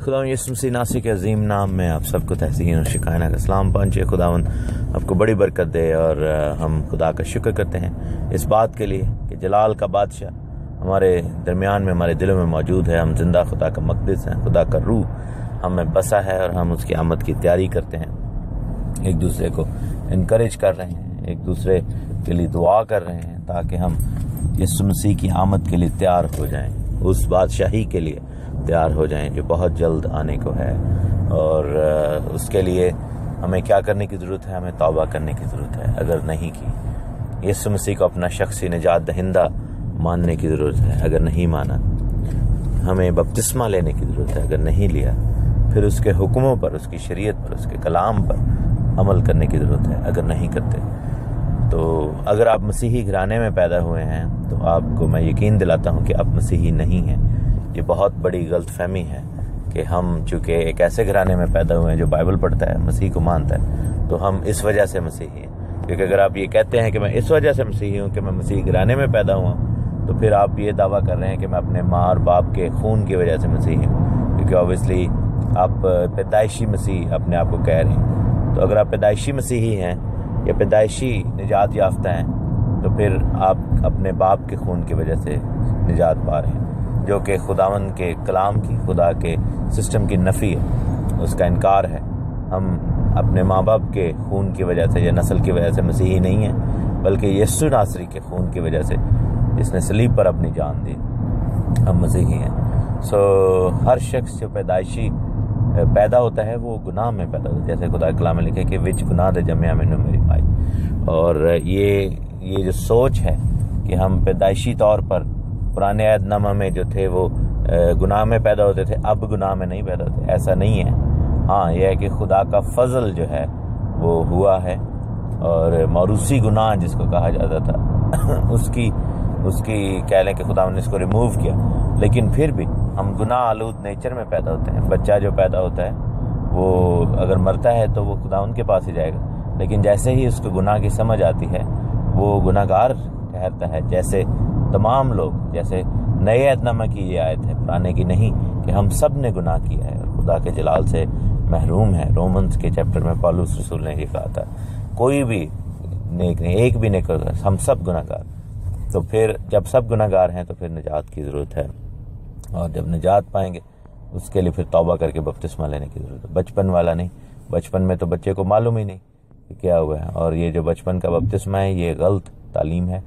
خدا یسم سی ناسی کے عظیم نام میں آپ سب کو تحسین اور شکائنہ کا سلام پہنچے۔ خداون آپ کو بڑی برکت دے اور ہم خدا کا شکر کرتے ہیں۔ اس بات کے لیے کہ جلال کا بادشاہ ہمارے درمیان میں، ہمارے دلوں میں موجود ہے۔ ہم زندہ خدا کا مقدس ہیں، خدا کا روح ہمیں بسا ہے اور ہم اس کی آمد کی تیاری کرتے ہیں۔ ایک دوسرے کو انکریج کر رہے ہیں، ایک دوسرے کے لیے دعا کر رہے ہیں تاکہ ہم یس مسیح کی آمد کے لیے تیار ہو جائیں۔ اس بادشاہی کے لیے تیار ہو جائیں جو بہت جلد آنے کو ہے اور اس کے لیے ہمیں کیا کرنے کی ضرورت ہے؟ ہمیں توبہ کرنے کی ضرورت ہے، اگر نہیں کی۔ یسو مسیح کو اپنا شخصی نجات دہندہ ماننے کی ضرورت ہے، اگر نہیں مانا۔ ہمیں بپتسمہ لینے کی ضرورت ہے، اگر نہیں لیا۔ پھر اس کے حکموں پر، اس کی شریعت پر، اس کے کلام پر عمل کرنے کی ضرورت ہے، اگر نہیں کرتے۔ تو اگر آپ مسیحی گھرانے میں پیدا ہوئے ہیں، تو آپ کو میں یقین دلاتا ہوں کہ آپ مسیحی نہیں ہیں۔ یہ بہت بڑی غلط فہمی ہے کہ ہم چونکہ ایک ایسے گھرانے میں پیدا ہوئے ہیں جو بائبل پڑھتا ہے، مسیح کو مانتا ہے، تو ہم اس وجہ سے مسیحی ہیں۔ کیونکہ اگر آپ یہ کہتے ہیں کہ میں اس وجہ سے مسیحی ہوں کہ میں مسیح گھرانے میں پیدا ہوا، تو پھر آپ یہ دعویٰ کر رہے ہیں کہ میں اپنے ماں اور باپ کے خون کی وجہ سے مسیحی ہوں۔ کیونکہ اوبیسلی آپ پیدائشی مسیح اپنے آپ کو کہہ رہے ہیں۔ تو اگر آپ پیدائشی مسیحی ہیں یا پیدائشی نجات یافتہ ہیں، تو پھر آپ اپنے باپ کے خون کی وجہ سے نجات پا رہے ہیں۔ جو کہ خداون کے کلام کی، خدا کے سسٹم کی نفی ہے، اس کا انکار ہے۔ ہم اپنے ماں باپ کے خون کی وجہ سے یا نسل کی وجہ سے مسیحی نہیں ہیں، بلکہ یسو ناصری کے خون کی وجہ سے جس نے سلیب پر اپنی جان دی۔ ہم مسیحی ہیں۔ سو ہر شخص جو پیدائشی پیدا ہوتا ہے، وہ گناہ میں پیدا ہوتا ہے۔ جیسے خدا کلام میں لکھے کہ وچ گناہ دے جمعہ میں میری مائی اور یہ یہ جو سوچ ہے کہ ہم پیدائشی طور پر پرانے عہد نامہ میں جو تھے وہ گناہ میں پیدا ہوتے تھے، اب گناہ میں نہیں پیدا ہوتے، ایسا نہیں ہے۔ ہاں یہ ہے کہ خدا کا فضل جو ہے وہ ہوا ہے اور موروثی گناہ جس کو کہا جاتا تھا، اس کی اس کی کہہ لیں کہ خدا نے اس کو ریموو کیا۔ لیکن پھر بھی ہم گناہ آلود نیچر میں پیدا ہوتے ہیں۔ بچہ جو پیدا ہوتا ہے، وہ اگر مرتا ہے تو وہ خدا ان کے پاس ہی جائے گا۔ لیکن جیسے ہی اس کو گناہ کی سمجھ آتی ہے، وہ گناہ گار ٹھہرتا ہے۔ جیسے تمام لوگ جیسے نئے اعتنامہ کی یہ آیت ہے، پرانے کی نہیں کہ ہم سب نے گناہ کیا ہے۔ اور خدا کے جلال سے محروم ہے رومنس کے چیپٹر میں پالوس رسول نے یہ کہا تھا، کوئی بھی نیک نہیں، ایک بھی نیک ہم سب گناہ گار تو پھر جب سب گناہ گار ہیں تو پھر نجات کی ضرورت ہے۔ اور جب نجات پائیں گے، اس کے لیے پھر توبہ کر کے بپتسمہ لینے کی ضرورت ہے۔ بچپن والا نہیں، بچپن میں تو بچے کو معلوم ہی نہیں کہ کیا ہوا ہے۔ اور یہ جو بچپن کا بپتسمہ ہے، یہ غلط تعلیم ہے۔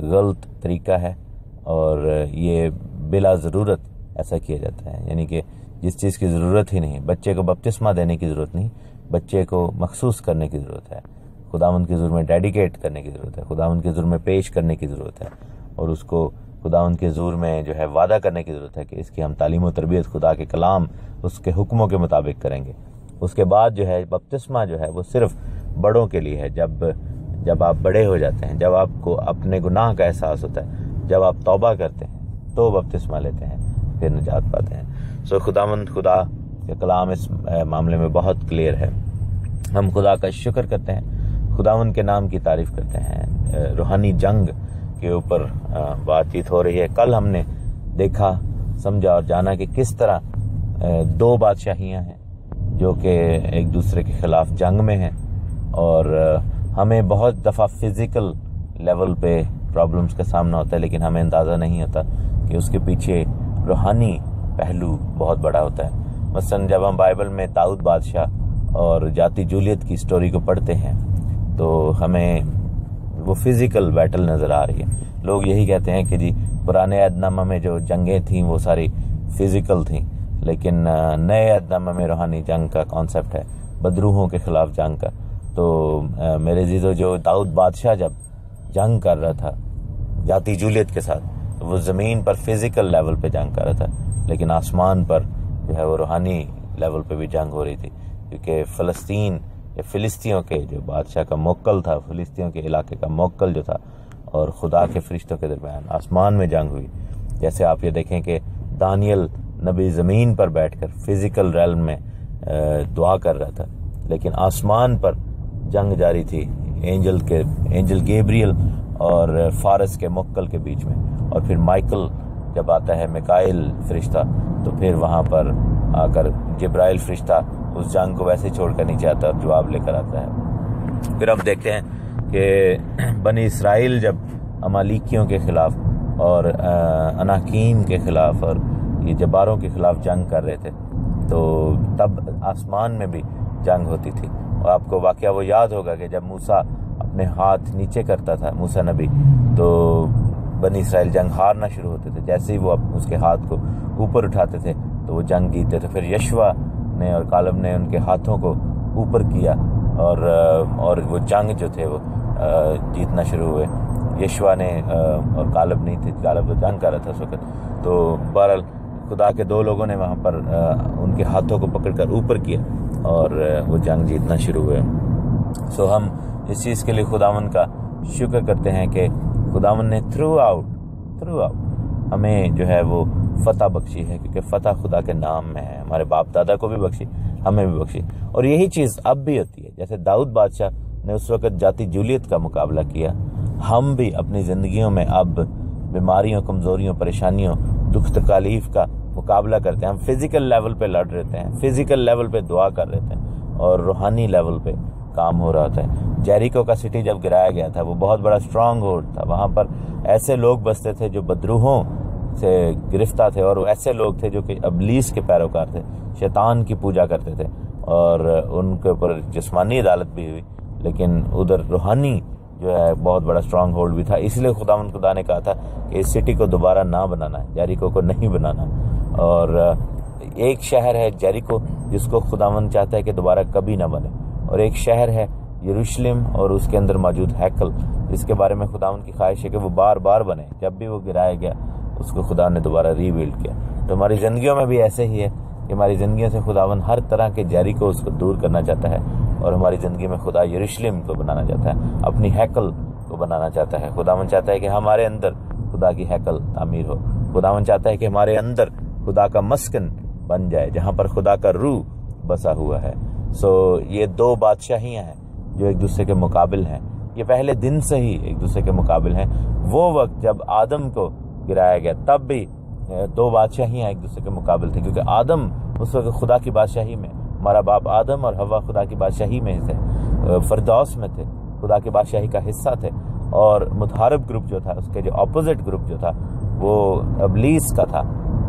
غلط طریقہ ہے اور یہ بلا ضرورت ایسا کیا جاتا ہے۔ یعنی کہ جس چیز کی ضرورت ہی نہیں، بچے کو بپتسمہ دینے کی ضرورت نہیں، بچے کو مخصوص کرنے کی ضرورت ہے۔ خدا ان کے ظلم میں ڈیڈیکیٹ کرنے کی ضرورت ہے خدا ان کے ظلم میں پیش کرنے کی ضرورت ہے اور اس کو خدا ان کے زور میں جو ہے وعدہ کرنے کی ضرورت ہے کہ اس کی ہم تعلیم و تربیت، خدا کے کلام، اس کے حکموں کے مطابق کریں گے۔ اس کے بعد جو ہے بپتسمہ جو ہے وہ صرف بڑوں کے لیے ہے۔ جب جب آپ بڑے ہو جاتے ہیں، جب آپ کو اپنے گناہ کا احساس ہوتا ہے، جب آپ توبہ کرتے ہیں تو بپتسمہ لیتے ہیں، پھر نجات پاتے ہیں۔ سو خدا مند خدا کے کلام اس معاملے میں بہت کلیئر ہے۔ ہم خدا کا شکر کرتے ہیں۔ خدا مند کے نام کی تعریف کرتے ہیں۔ روحانی جنگ کے اوپر بات چیت ہو رہی ہے۔ کل ہم نے دیکھا، سمجھا اور جانا کہ کس طرح دو بادشاہیاں ہیں جو کہ ایک دوسرے کے خلاف جنگ میں ہیں اور ہمیں بہت دفعہ فزیکل لیول پہ پرابلمس کا سامنا ہوتا ہے، لیکن ہمیں اندازہ نہیں ہوتا کہ اس کے پیچھے روحانی پہلو بہت بڑا ہوتا ہے۔ مثلا جب ہم بائبل میں تاؤد بادشاہ اور جاتی جولیت کی سٹوری کو پڑھتے ہیں، تو ہمیں وہ فزیکل بیٹل نظر آ رہی ہے۔ لوگ یہی کہتے ہیں کہ جی پرانے عہد میں جو جنگیں تھیں، وہ ساری فزیکل تھیں، لیکن نئے عہد میں روحانی جنگ کا کانسیپٹ ہے، بدروحوں کے خلاف جنگ کا۔ تو میرے عزیزو، جو داؤد بادشاہ جب جنگ کر رہا تھا جاتی جولیت کے ساتھ، وہ زمین پر فزیکل لیول پہ جنگ کر رہا تھا، لیکن آسمان پر جو ہے وہ روحانی لیول پہ بھی جنگ ہو رہی تھی، کیونکہ فلسطین یا فلسطینوں کے جو بادشاہ کا موکل تھا فلسطینوں کے علاقے کا موکل جو تھا، اور خدا کے فرشتوں کے درمیان آسمان میں جنگ ہوئی۔ جیسے آپ یہ دیکھیں کہ دانیل نبی زمین پر بیٹھ کر فزیکل ریلم میں دعا کر رہا تھا، لیکن آسمان پر جنگ جاری تھی، اینجل کے، اینجل گیبریل اور فارس کے مکل کے بیچ میں۔ اور پھر مائیکل جب آتا ہے، میکائل فرشتہ، تو پھر وہاں پر آ کر جبرائیل فرشتہ اس جنگ کو ویسے چھوڑ کر نیچے آتا ہے اور جواب لے کر آتا ہے۔ پھر ہم دیکھتے ہیں کہ بنی اسرائیل جب امالیکیوں کے خلاف اور اناکین کے خلاف اور یہ جباروں کے خلاف جنگ کر رہے تھے، تو تب آسمان میں بھی جنگ ہوتی تھی۔ اور آپ کو واقعہ وہ یاد ہوگا کہ جب موسا اپنے ہاتھ نیچے کرتا تھا موسا نبی، تو بنی اسرائیل جنگ ہارنا شروع ہوتے تھے۔ جیسے ہی وہ اس کے ہاتھ کو اوپر اٹھاتے تھے، تو وہ جنگ جیتے تھے۔ پھر یشوا نے اور کالب نے ان کے ہاتھوں کو اوپر کیا اور اور وہ جنگ جو تھے وہ جیتنا شروع ہوئے۔ یشوا نے اور کالب نہیں تھے، کالب تو جنگ کر رہا تھا اس وقت۔ تو بہرحال خدا کے دو لوگوں نے وہاں پر ان کے ہاتھوں کو پکڑ کر اوپر کیا اور وہ جنگ جیتنا شروع ہوئے۔ سو ہم اس چیز کے لیے خداون کا شکر کرتے ہیں کہ خداون نے تھرو آؤٹ تھرو آؤٹ ہمیں جو ہے وہ فتح بخشی ہے، کیونکہ فتح خدا کے نام میں ہے۔ ہمارے باپ دادا کو بھی بخشی، ہمیں بھی بخشی۔ اور یہی چیز اب بھی ہوتی ہے۔ جیسے داؤد بادشاہ نے اس وقت جاتی جولیت کا مقابلہ کیا۔ ہم بھی اپنی زندگیوں میں اب بیماریوں، کمزوریوں، پریشانیوں دکھ تکالیف کا مقابلہ کرتے ہیں، ہم فزیکل لیول پہ لڑ رہتے ہیں فزیکل لیول پہ دعا کر رہے تھے اور روحانی لیول پہ کام ہو رہا تھا۔ جیریکو کا سٹی جب گرایا گیا تھا، وہ بہت بڑا اسٹرانگ ہولڈ تھا۔ وہاں پر ایسے لوگ بستے تھے جو بدروہوں سے گرفتہ تھے اور ایسے لوگ تھے جو کہ ابلیس کے پیروکار تھے، شیطان کی پوجا کرتے تھے۔ اور ان کے اوپر جسمانی عدالت بھی ہوئی، لیکن ادھر روحانی جو ہے بہت بڑا اسٹرانگ ہولڈ بھی تھا۔ اس لیے خدا من خدا نے کہا تھا کہ اس سٹی کو دوبارہ نہ بنانا ہے جیریکو کو نہیں بنانا۔ اور ایک شہر ہے جیریکو جس کو خدا من چاہتا ہے کہ دوبارہ کبھی نہ بنے۔ اور ایک شہر ہے یروشلم اور اس کے اندر موجود ہیکل۔ جس کے بارے میں خدا کی خواہش ہے کہ وہ بار بار بنے۔ جب بھی وہ گرایا گیا، اس کو خدا نے دوبارہ ری بلڈ کیا۔ تو ہماری زندگیوں میں بھی ایسے ہی ہے۔ کہ ہماری زندگیوں سے خداون ہر طرح کے جاری کو اس کو دور کرنا چاہتا ہے اور ہماری زندگی میں خدا یروشلم کو بنانا چاہتا ہے، اپنی ہیکل کو بنانا چاہتا ہے۔ خداون چاہتا ہے کہ ہمارے اندر خدا کی ہیکل تعمیر ہو۔ خداون چاہتا ہے کہ ہمارے اندر خدا کا مسکن بن جائے، جہاں پر خدا کا روح بسا ہوا ہے۔ سو یہ دو بادشاہیاں ہیں جو ایک دوسرے کے مقابل ہیں۔ یہ پہلے دن سے ہی ایک دوسرے کے مقابل ہیں۔ وہ وقت جب آدم کو گرایا گیا، تب بھی دو بادشاہیاں ایک دوسرے کے مقابل تھے، کیونکہ آدم اس وقت خدا کی بادشاہی میں، ہمارا باپ آدم اور ہوا خدا کی بادشاہی میں تھے، فردوس میں تھے، خدا کی بادشاہی کا حصہ تھے، اور متحرب گروپ جو تھا، اس کے جو اپوزٹ گروپ جو تھا، وہ ابلیس کا تھا۔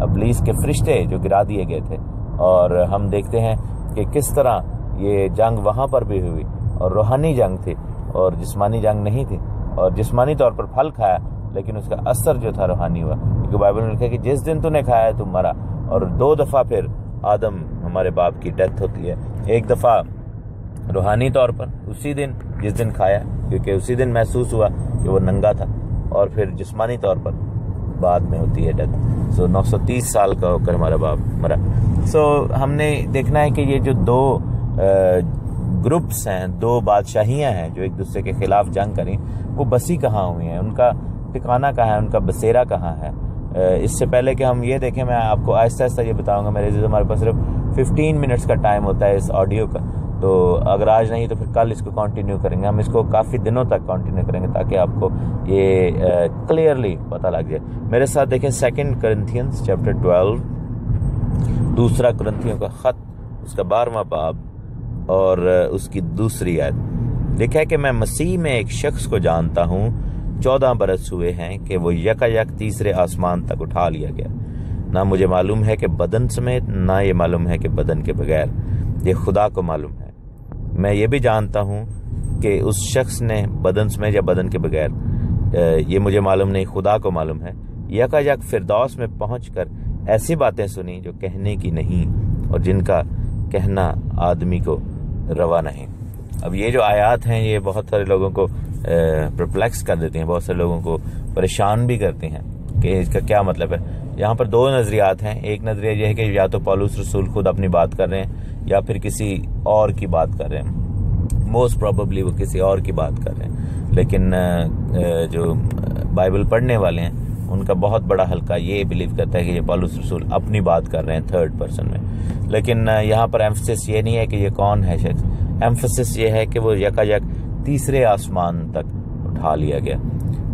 ابلیس کے فرشتے جو گرا دیے گئے تھے۔ اور ہم دیکھتے ہیں کہ کس طرح یہ جنگ وہاں پر بھی ہوئی، اور روحانی جنگ تھی، اور جسمانی جنگ نہیں تھی، اور جسمانی طور پر پھل کھایا لیکن اس کا اثر جو تھا روحانی ہوا، کیونکہ بائبل میں لکھا کہ جس دن تو نے کھایا تم مرا۔ اور دو دفعہ پھر آدم ہمارے باپ کی ڈیتھ ہوتی ہے۔ ایک دفعہ روحانی طور پر، اسی دن جس دن کھایا، کیونکہ اسی دن محسوس ہوا کہ وہ ننگا تھا۔ اور پھر جسمانی طور پر بعد میں ہوتی ہے ڈیتھ۔ سو نو سو تیس سال کا ہو کر ہمارا باپ مرا۔ سو ہم نے دیکھنا ہے کہ یہ جو دو گروپس ہیں، دو بادشاہیاں ہیں جو ایک دوسرے کے خلاف جنگ کریں، وہ بسی کہاں ہوئی ہیں؟ ان کا ٹھکانہ کہاں ہے، ان کا بسیرا کہاں ہے؟ اس سے پہلے کہ ہم یہ دیکھیں، میں آپ کو آہستہ آہستہ یہ بتاؤں گا، میرے ہمارے پاس صرف ففٹین منٹس کا ٹائم ہوتا ہے اس آڈیو کا۔ تو اگر آج نہیں تو پھر کل اس کو کنٹینیو کریں گے۔ ہم اس کو کافی دنوں تک کنٹینیو کریں گے تاکہ آپ کو یہ کلیئرلی پتہ لگ جائے۔ میرے ساتھ دیکھیں سیکنڈ کرنتھینس چیپٹر ٹویلو دوسرا کرنتھیوں کا خط، اس کا بارہواں باب، اور اس کی دوسری عید لکھا ہے کہ میں مسیح میں ایک شخص کو جانتا ہوں چودہ برس ہوئے ہیں کہ وہ یکا یک تیسرے آسمان تک اٹھا لیا گیا۔ نہ مجھے معلوم ہے کہ بدن سمیت، نہ یہ معلوم ہے کہ بدن کے بغیر۔ یہ خدا کو معلوم ہے۔ میں یہ بھی جانتا ہوں کہ اس شخص نے بدن سمیت یا بدن کے بغیر یہ مجھے معلوم نہیں، خدا کو معلوم ہے یکا یک فردوس میں پہنچ کر ایسی باتیں سنی جو کہنے کی نہیں اور جن کا کہنا آدمی کو روا نہیں۔ اب یہ جو آیات ہیں، یہ بہت سارے لوگوں کو پرپلیکس کر دیتی ہیں، بہت سے لوگوں کو پریشان بھی کرتی ہیں کہ اس کا کیا مطلب ہے۔ یہاں پر دو نظریات ہیں۔ ایک نظریہ یہ ہے کہ یا تو پالوس رسول خود اپنی بات کر رہے ہیں یا پھر کسی اور کی بات کر رہے ہیں۔ موسٹ پروبیبلی وہ کسی اور کی بات کر رہے ہیں۔ لیکن جو بائبل پڑھنے والے ہیں، ان کا بہت بڑا حلقہ یہ بلیو کرتا ہے کہ یہ پالوس رسول اپنی بات کر رہے ہیں تھرڈ پرسن میں۔ لیکن یہاں پر ایمفسس یہ نہیں ہے کہ یہ کون ہے شخص۔ ایمفسس یہ ہے کہ وہ یکا یک تیسرے آسمان تک اٹھا لیا گیا۔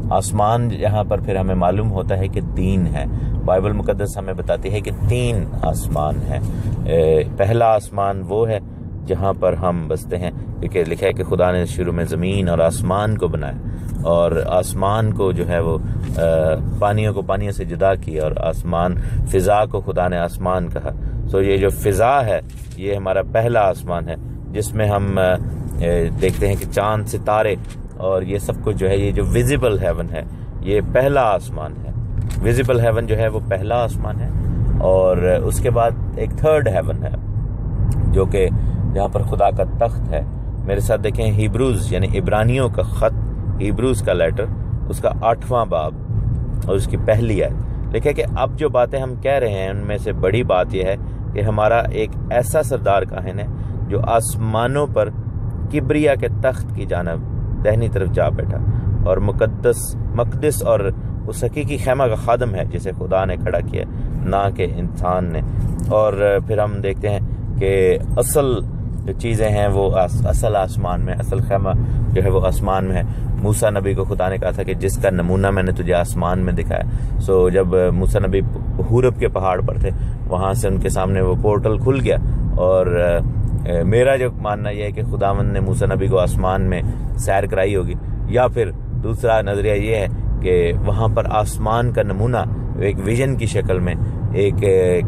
آسمان یہاں پر پھر ہمیں معلوم ہوتا ہے کہ تین ہے بائبل مقدس ہمیں بتاتی ہے کہ تین آسمان ہے پہلا آسمان وہ ہے جہاں پر ہم بستے ہیں، کیونکہ لکھا ہے کہ خدا نے شروع میں زمین اور آسمان کو بنایا اور آسمان کو جو ہے وہ پانیوں کو پانیوں سے جدا کیا اور آسمان فضا کو خدا نے آسمان کہا۔ سو یہ جو فضا ہے، یہ ہمارا پہلا آسمان ہے، جس میں ہم دیکھتے ہیں کہ چاند ستارے اور یہ سب کچھ جو ہے، یہ جو ویزیبل ہیون ہے، یہ پہلا آسمان ہے۔ ویزیبل ہیون جو ہے، وہ پہلا آسمان ہے۔ اور اس کے بعد ایک تھرڈ ہیون ہے، جو کہ جہاں پر خدا کا تخت ہے۔ میرے ساتھ دیکھیں ہیبروز یعنی عبرانیوں کا خط ہیبروز کا لیٹر اس کا آٹھواں باب اور اس کی پہلی ہے لکھے کہ اب جو باتیں ہم کہہ رہے ہیں، ان میں سے بڑی بات یہ ہے کہ ہمارا ایک ایسا سردار کاہن ہے، جو آسمانوں پر کبریا کے تخت کی جانب دہنی طرف جا بیٹھا اور مقدس مقدس اور اس حقیقی خیمہ کا خادم ہے جسے خدا نے کھڑا کیا نہ کہ انسان نے۔ اور پھر ہم دیکھتے ہیں کہ اصل جو چیزیں ہیں وہ اصل آسمان میں، اصل خیمہ جو ہے وہ آسمان میں ہے۔ موسا نبی کو خدا نے کہا تھا کہ جس کا نمونہ میں نے تجھے آسمان میں دکھایا۔ سو جب موسا نبی حورب کے پہاڑ پر تھے، وہاں سے ان کے سامنے وہ پورٹل کھل گیا اور میرا جو ماننا یہ ہے کہ خداون نے موسیٰ نبی کو آسمان میں سیر کرائی ہوگی، یا پھر دوسرا نظریہ یہ ہے کہ وہاں پر آسمان کا نمونہ ایک ویژن کی شکل میں، ایک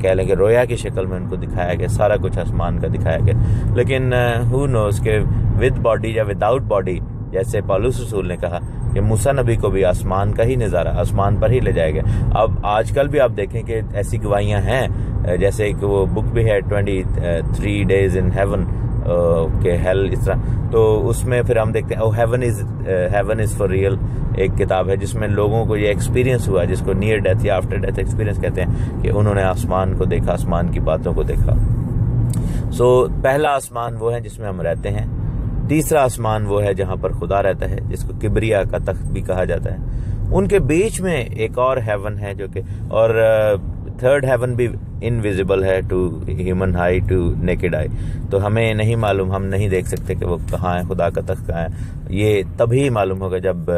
کہہ لیں کہ رویا کی شکل میں ان کو دکھایا گیا، سارا کچھ آسمان کا دکھایا گیا۔ لیکن ہو نوز کہ ود باڈی یا وداؤٹ باڈی جیسے پالوس رسول نے کہا کہ موسا نبی کو بھی آسمان کا ہی نظارہ آسمان پر ہی لے جائے گا اب آج کل بھی آپ دیکھیں کہ ایسی گواہیاں ہیں، جیسے کہ وہ بک بھی ہے twenty three days in heaven کہ ہیل اس طرح۔ تو اس میں پھر ہم دیکھتے ہیں heaven is heaven is for real ایک کتاب ہے جس میں لوگوں کو یہ ایکسپیرینس ہوا، جس کو نیئر ڈیتھ یا آفٹر ڈیتھ ایکسپیرینس کہتے ہیں، کہ انہوں نے آسمان کو دیکھا، آسمان کی باتوں کو دیکھا۔ سو پہلا آسمان وہ ہے جس میں ہم رہتے ہیں۔ تیسرا آسمان وہ ہے جہاں پر خدا رہتا ہے، جس کو کبریا کا تخت بھی کہا جاتا ہے۔ ان کے بیچ میں ایک اور ہیون ہے جو کہ، اور تھرڈ ہیون بھی انویزیبل ہے to human eye to naked eye تو ہمیں نہیں معلوم، ہم نہیں دیکھ سکتے کہ وہ کہاں ہے، خدا کا تخت کہاں ہے۔ یہ تبھی معلوم ہوگا جب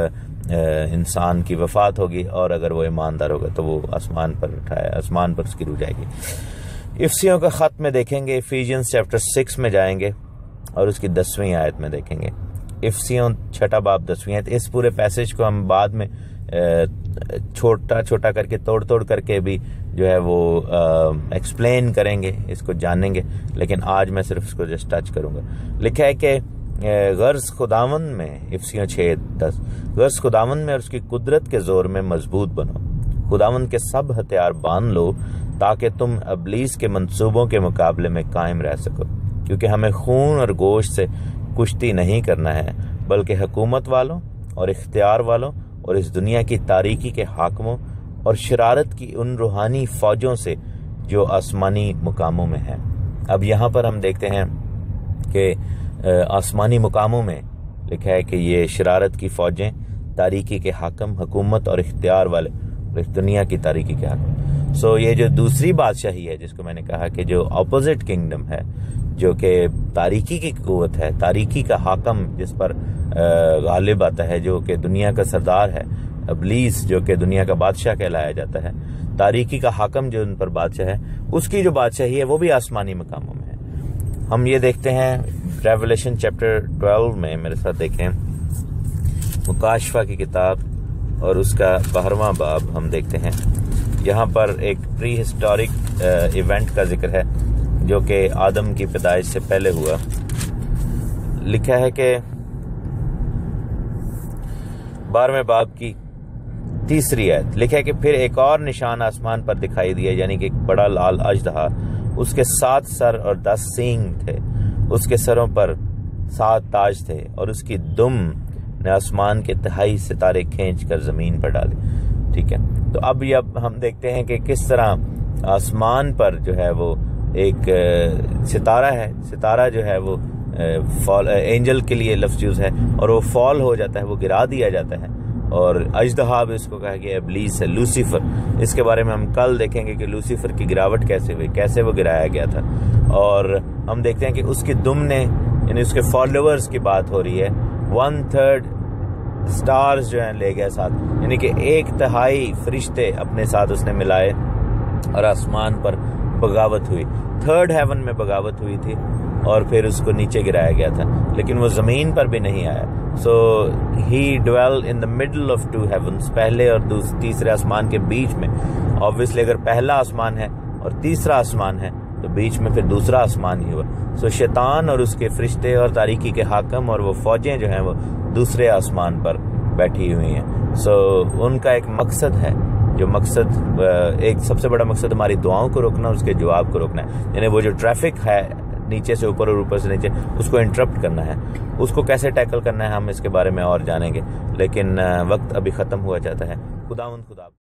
انسان کی وفات ہوگی، اور اگر وہ ایماندار ہوگا تو وہ آسمان پر اٹھائے، آسمان پر اس کی رو جائے گی۔ افسیوں کا خط میں دیکھیں گے فیجنس چیپٹر سکس میں جائیں گے۔ اور اس کی دسویں آیت میں دیکھیں گے۔ افسیوں چھٹا باب دسویں آیت اس پورے پیسج کو ہم بعد میں چھوٹا چھوٹا کر کے، توڑ توڑ کر کے بھی جو ہے وہ ایکسپلین کریں گے، اس کو جانیں گے۔ لیکن آج میں صرف اس کو جسٹ ٹچ کروں گا۔ لکھا ہے کہ غرض خداون میں افسیوں چھ، دس۔ غرض خداون میں اور اس کی قدرت کے زور میں مضبوط بنو۔ خداون کے سب ہتھیار باندھ لو تاکہ تم ابلیس کے منصوبوں کے مقابلے میں قائم رہ سکو۔ کیونکہ ہمیں خون اور گوشت سے کشتی نہیں کرنا ہے، بلکہ حکومت والوں اور اختیار والوں اور اس دنیا کی تاریکی کے حاکموں اور شرارت کی ان روحانی فوجوں سے جو آسمانی مقاموں میں ہیں۔ اب یہاں پر ہم دیکھتے ہیں کہ آسمانی مقاموں میں لکھا ہے کہ یہ شرارت کی فوجیں تاریکی کے حاکم، حکومت اور اختیار والے، اور اس دنیا کی تاریکی کے حاکم۔ سو یہ جو دوسری بادشاہی ہے جس کو میں نے کہا کہ جو اپوزٹ کنگڈم ہے، جو کہ تاریکی کی قوت ہے، تاریکی کا حاکم جس پر غالب آتا ہے، جو کہ دنیا کا سردار ہے، ابلیس جو کہ دنیا کا بادشاہ کہلایا جاتا ہے، تاریکی کا حاکم جو ان پر بادشاہ ہے، اس کی جو بادشاہی ہے، وہ بھی آسمانی مقاموں میں ہے۔ ہم یہ دیکھتے ہیں ریولیشن چیپٹر ٹویلو میں، میرے ساتھ دیکھیں۔ مکاشفہ کی کتاب اور اس کا بارہواں باب ہم دیکھتے ہیں۔ یہاں پر ایک پری ہسٹورک ایونٹ کا ذکر ہے، جو کہ آدم کی پیدائش سے پہلے ہوا۔ لکھا ہے کہ بارہویں باب کی تیسری آیت۔ لکھا ہے کہ پھر ایک اور نشان آسمان پر دکھائی دیا یعنی کہ ایک بڑا لال اجدہا اس کے سات سر اور دس سینگ تھے۔ اس کے سروں پر سات تاج تھے اور اس کی دم نے آسمان کے تہائی ستارے کھینچ کر زمین پر ڈالے ٹھیک ہے۔ تو اب یہ ہم دیکھتے ہیں کہ کس طرح آسمان پر جو ہے وہ ایک ستارہ ہے۔ ستارہ جو ہے وہ فال اینجل کے لیے لفظ یوز ہے اور وہ فال ہو جاتا ہے، وہ گرا دیا جاتا ہے۔ اور اجدہا بھی اس کو کہا کہ ابلیس ہے، لوسیفر۔ اس کے بارے میں ہم کل دیکھیں گے کہ لوسیفر کی گراوٹ کیسے ہوئی، کیسے وہ گرایا گیا تھا۔ اور ہم دیکھتے ہیں کہ اس کی دم نے یعنی اس کے فالوورز کی بات ہو رہی ہے۔ ون تھرڈ سٹارز جو ہیں لے گیا ساتھ۔ یعنی کہ ایک تہائی فرشتے اپنے ساتھ اس نے ملائے اور آسمان پر بغاوت ہوئی۔ تھرڈ ہیون میں بغاوت ہوئی تھی اور پھر اس کو نیچے گرایا گیا تھا، لیکن وہ زمین پر بھی نہیں آیا۔ So he dwell in the middle of two heavens پہلے اور تیسرے آسمان کے بیچ میں۔ آبویسلی اگر پہلا آسمان ہے اور تیسرا آسمان ہے بیچ میں پھر دوسرا آسمان ہی ہوا۔ سو شیطان اور اس کے فرشتے اور تاریکی کے حاکم اور وہ فوجیں جو ہیں وہ دوسرے آسمان پر بیٹھی ہوئی ہیں۔ سو ان کا ایک مقصد ہے، جو مقصد، ایک سب سے بڑا مقصد ہماری دعاؤں کو روکنا اس کے جواب کو روکنا ہے۔ یعنی وہ جو ٹریفک ہے نیچے سے اوپر اور اوپر سے نیچے، اس کو انٹرپٹ کرنا ہے۔ اس کو کیسے ٹیکل کرنا ہے، ہم اس کے بارے میں اور جانیں گے۔ لیکن وقت ابھی ختم ہوا جاتا ہے۔ خدا خدا۔